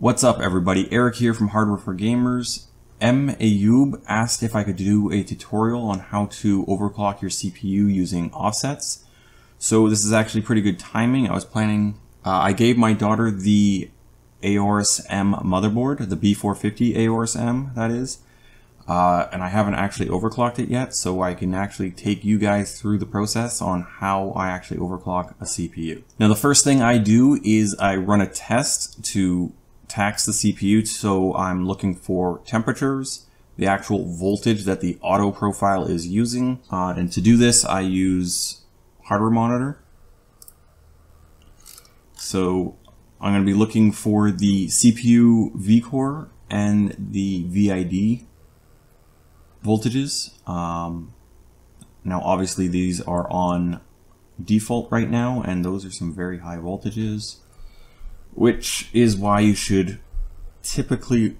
What's up everybody, Erik here from Hardware for Gamers. M. Ayub asked if I could do a tutorial on how to overclock your CPU using offsets. So this is actually pretty good timing. I was planning, uh, I gave my daughter the Aorus M motherboard, the B450 Aorus M that is, uh, and I haven't actually overclocked it yet, so I can actually take you guys through the process on how I actually overclock a CPU. Now the first thing I do is I run a test to tax the CPU, so I'm looking for temperatures, the actual voltage that the auto profile is using, uh, and to do this I use hardware monitor. So I'm going to be looking for the CPU vCore and the VID voltages. Um, now obviously these are on default right now and those are some very high voltages which is why you should typically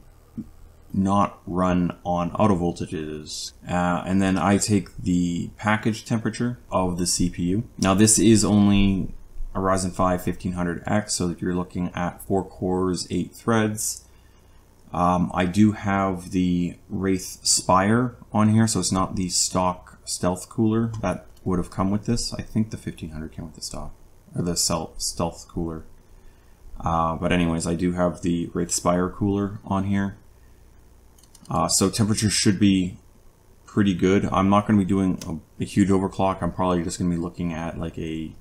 not run on auto voltages. Uh, and then I take the package temperature of the CPU. Now this is only a Ryzen 5 1500X, so that you're looking at 4 cores, 8 threads. Um, I do have the Wraith Spire on here, so it's not the stock stealth cooler that would have come with this. I think the 1500 came with the stock, or the stealth cooler. Uh, but anyways, I do have the Wraith Spire cooler on here. Uh, so temperature should be pretty good. I'm not going to be doing a, a, huge overclock. I'm probably just going to be looking at like a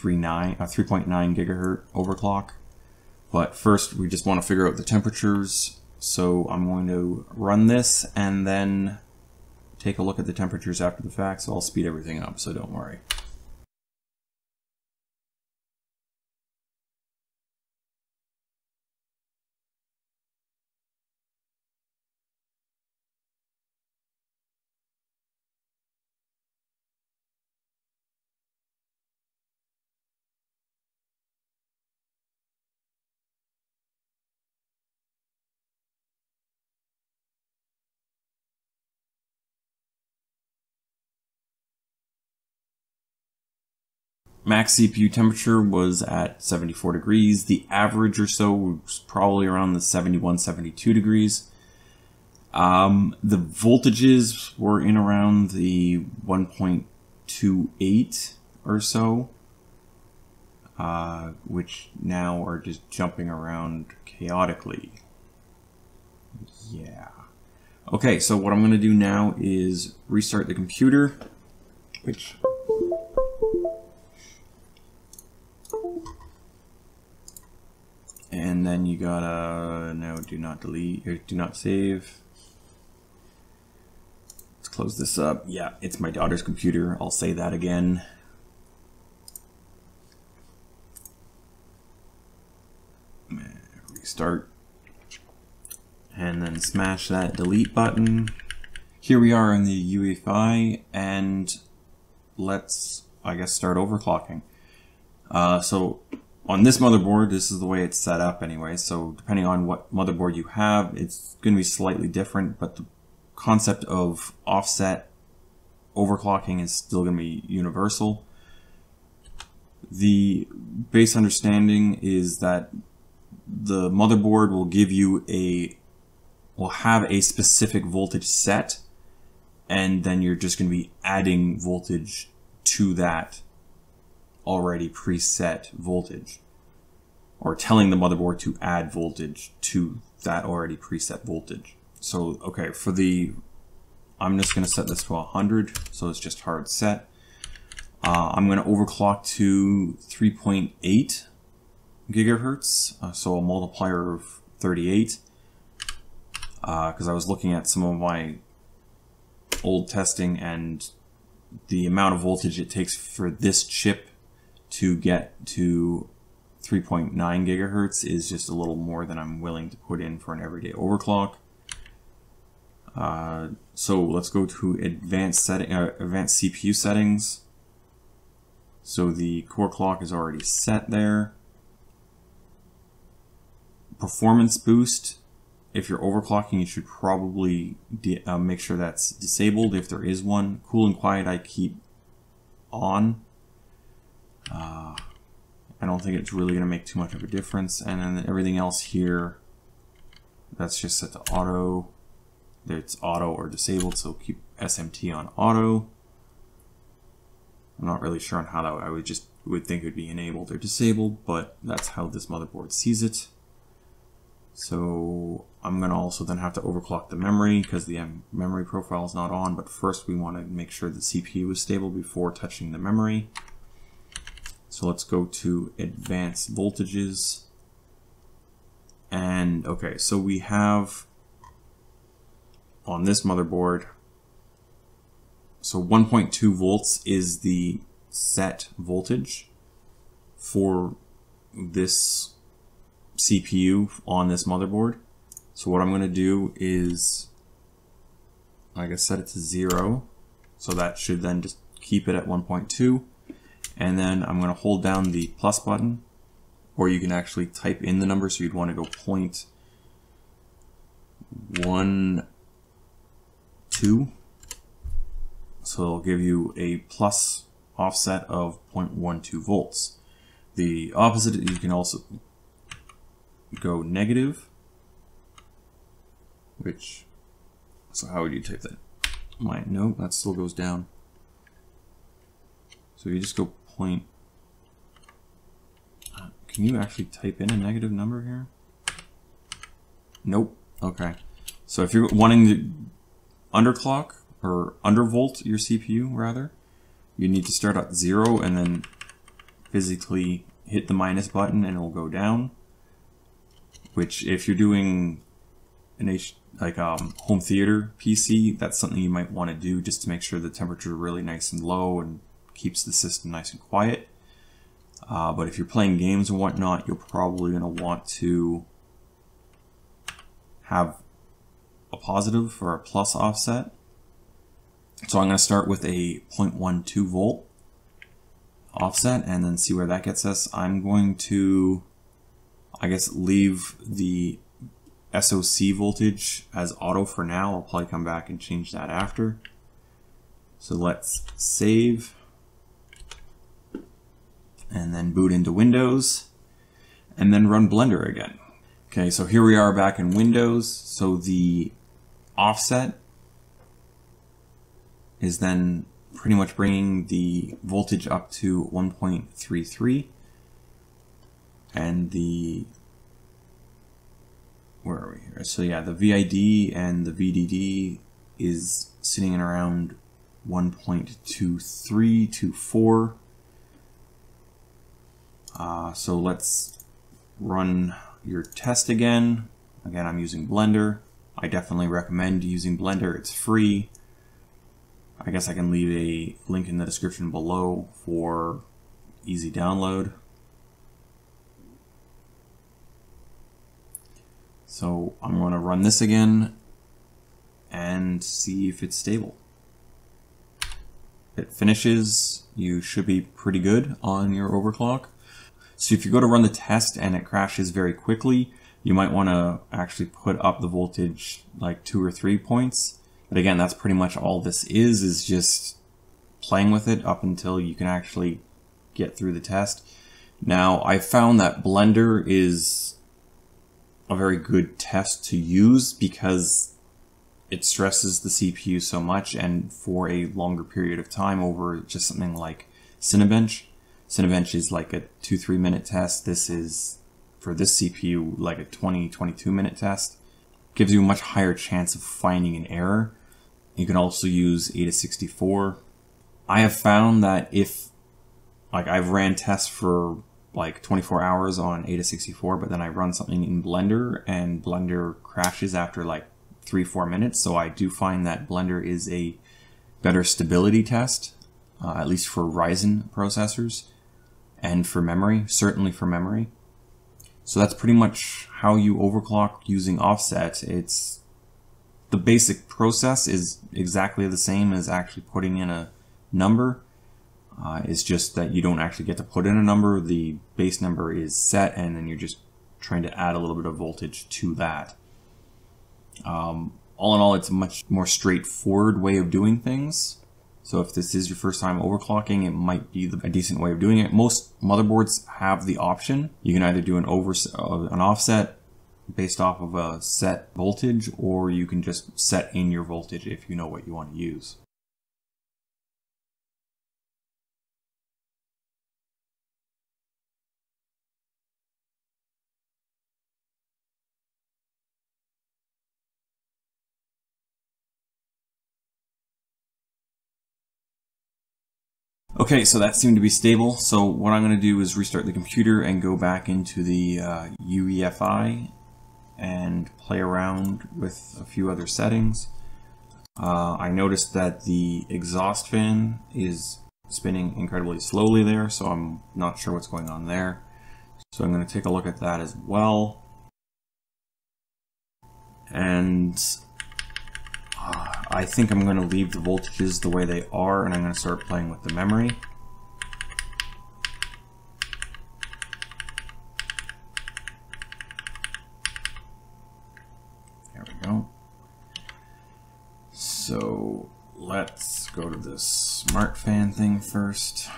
3.9 gigahertz overclock. But first, we just want to figure out the temperatures. So I'm going to run this and then take a look at the temperatures after the fact. So I'll speed everything up, so don't worry. Max CPU temperature was at 74 degrees. The average or so was probably around the 71, 72 degrees. Um, the voltages were in around the 1.28 or so, uh, which now are just jumping around chaotically. Yeah. Okay, so what I'm going to do now is restart the computer, which and then you gotta no do not delete or do not save. Let's close this up. Yeah it's my daughter's computer. I'll say that again. Restart. And then smash that delete button. Here we are in the UEFI and let's I guess start overclocking. Uh, so on this motherboard, this is the way it's set up anyway. So depending on what motherboard you have, it's going to be slightly different, but the concept of offset overclocking is still going to be universal. The base understanding is that the motherboard will give you a, will have a specific voltage set, and then you're just going to be adding voltage to that already preset voltage or telling the motherboard to add voltage to that already preset voltage. So, okay, for the, I'm just going to set this to 100, so it's just hard set. Uh, I'm going to overclock to 3.8 gigahertz, uh, so a multiplier of 38, because uh, I was looking at some of my old testing and the amount of voltage it takes for this chip to get to 3.9 gigahertz is just a little more than I'm willing to put in for an everyday overclock. Uh, so let's go to advanced setting, uh, advanced CPU settings. So the core clock is already set there. Performance boost. If you're overclocking, you should probably uh, make sure that's disabled if there is one. Cool and quiet I keep on. Uh, I don't think it's really going to make too much of a difference. And then everything else here, that's just set to auto. It's auto or disabled, so keep SMT on auto. I'm not really sure on how that, I would just would think it would be enabled or disabled, but that's how this motherboard sees it. So I'm going to also then have to overclock the memory because the memory profile is not on, but first we want to make sure the CPU is stable before touching the memory. So let's go to advanced voltages. And okay, so we have on this motherboard, so 1.2 volts is the set voltage for this CPU on this motherboard. So what I'm going to do is, I guess, set it to zero. So that should then just keep it at 1.2. And then I'm going to hold down the plus button, or you can actually type in the number. So you'd want to go point one, two. So it'll give you a plus offset of 0.12 volts. The opposite, you can also go negative, which, so how would you type that? My, no, that still goes down. So you just go point, uh, can you actually type in a negative number here? Nope, okay. So if you're wanting to underclock or undervolt your CPU rather, you need to start at zero and then physically hit the minus button and it will go down which if you're doing an H like um, home theater PC, that's something you might want to do just to make sure the temperature is really nice and low and keeps the system nice and quiet. Uh, but if you're playing games and whatnot, you're probably going to want to have a positive or a plus offset. So I'm going to start with a 0.12 volt offset and then see where that gets us. I'm going to I guess leave the SOC voltage as auto for now. I'll probably come back and change that after. So let's save and then boot into Windows and then run Blender again. Okay, so here we are back in Windows. So the offset is then pretty much bringing the voltage up to 1.33 and the where are we here? So yeah, the VID and the VDD is sitting in around 1.2324. Uh, so let's run your test again. Again, I'm using Blender. I definitely recommend using Blender. It's free. I guess I can leave a link in the description below for easy download. So I'm going to run this again and see if it's stable. If it finishes, you should be pretty good on your overclock. So if you go to run the test and it crashes very quickly, you might want to actually put up the voltage like two or three points. But again, that's pretty much all this is, is just playing with it up until you can actually get through the test. Now, I found that Blender is a very good test to use because it stresses the CPU so much and for a longer period of time over just something like Cinebench. Cinebench is like a 2-3 minute test. This is, for this CPU, like a 20-22 minute test. Gives you a much higher chance of finding an error. You can also use AIDA64. I have found that if, like I've ran tests for like 24 hours on AIDA64, but then I run something in Blender and Blender crashes after like three, four minutes. So I do find that Blender is a better stability test, uh, at least for Ryzen processors and for memory, certainly for memory. So that's pretty much how you overclock using offset. It's the basic process is exactly the same as actually putting in a number uh, it's just that you don't actually get to put in a number. The base number is set, and then you're just trying to add a little bit of voltage to that. Um, all in all, it's a much more straightforward way of doing things. So if this is your first time overclocking, it might be a decent way of doing it. Most motherboards have the option. You can either do an over uh, an offset based off of a set voltage, or you can just set in your voltage if you know what you want to use. Okay, so that seemed to be stable. So what I'm going to do is restart the computer and go back into the uh, UEFI and play around with a few other settings. Uh, I noticed that the exhaust fan is spinning incredibly slowly there, so I'm not sure what's going on there. So I'm going to take a look at that as well. And I think I'm going to leave the voltages the way they are, and I'm going to start playing with the memory. There we go. So let's go to this smart fan thing first.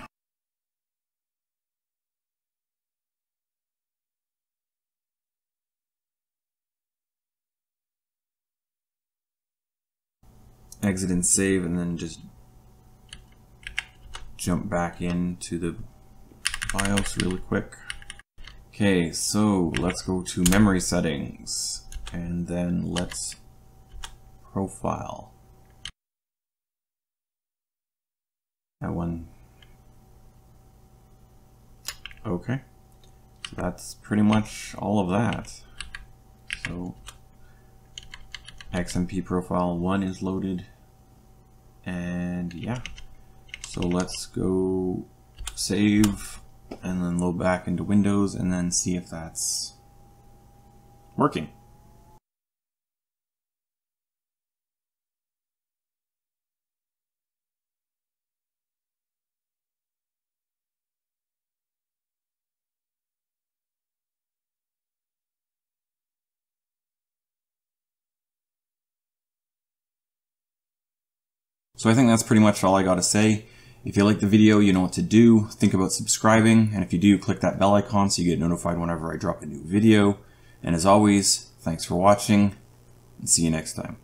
Exit and save and then just jump back into the BIOS really quick. Okay, so let's go to memory settings and then let's profile. That one. Okay. So that's pretty much all of that. So XMP profile 1 is loaded. Yeah, so let's go save and then load back into Windows and then see if that's working. So I think that's pretty much all I got to say. If you like the video, you know what to do. Think about subscribing, and if you do, click that bell icon so you get notified whenever I drop a new video. And as always, thanks for watching, and see you next time.